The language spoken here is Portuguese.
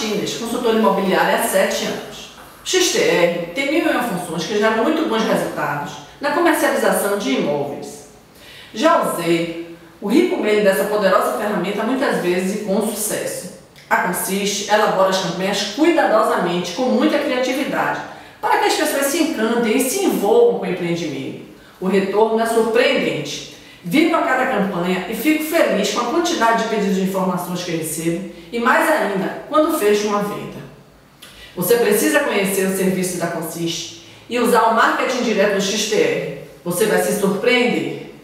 Martínez, consultor imobiliário há 7 anos. XTR tem mil e uma funções que geram muito bons resultados na comercialização de imóveis. Já usei o rico meio dessa poderosa ferramenta muitas vezes e com sucesso. A Consiste elabora as campanhas cuidadosamente, com muita criatividade, para que as pessoas se encantem e se envolvam com o empreendimento. O retorno é surpreendente. Vivo a cada campanha e fico feliz com a quantidade de pedidos de informações que recebo e mais ainda quando fecho uma venda. Você precisa conhecer o serviço da Consiste e usar o marketing direto do XTR. Você vai se surpreender.